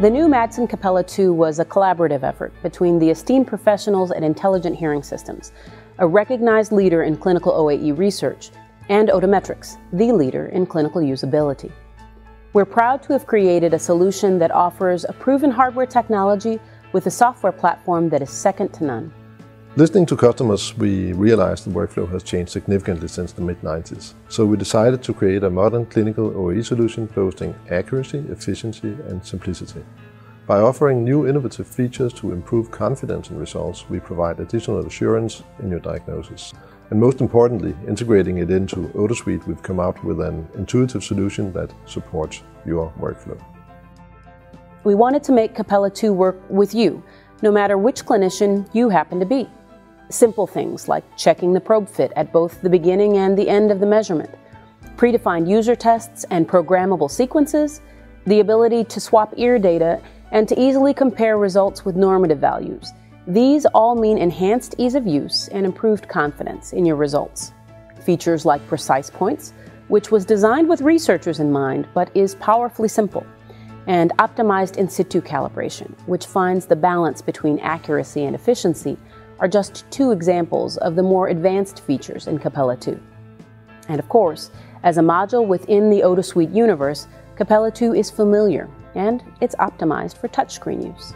The new Madsen Capella 2 was a collaborative effort between the esteemed professionals at Intelligent Hearing Systems, a recognized leader in clinical OAE research, and Otometrics, the leader in clinical usability. We're proud to have created a solution that offers a proven hardware technology with a software platform that is second to none. Listening to customers, we realized the workflow has changed significantly since the mid-90s. So we decided to create a modern clinical OAE solution boasting accuracy, efficiency and simplicity. By offering new innovative features to improve confidence in results, we provide additional assurance in your diagnosis. And most importantly, integrating it into OtoSuite, we've come out with an intuitive solution that supports your workflow. We wanted to make Capella 2 work with you, no matter which clinician you happen to be. Simple things like checking the probe fit at both the beginning and the end of the measurement, predefined user tests and programmable sequences, the ability to swap ear data, and to easily compare results with normative values. These all mean enhanced ease of use and improved confidence in your results. Features like Precise Points, which was designed with researchers in mind but is powerfully simple, and optimized in situ calibration, which finds the balance between accuracy and efficiency are just two examples of the more advanced features in Capella 2. And of course, as a module within the OtoSuite universe, Capella 2 is familiar and it's optimized for touchscreen use.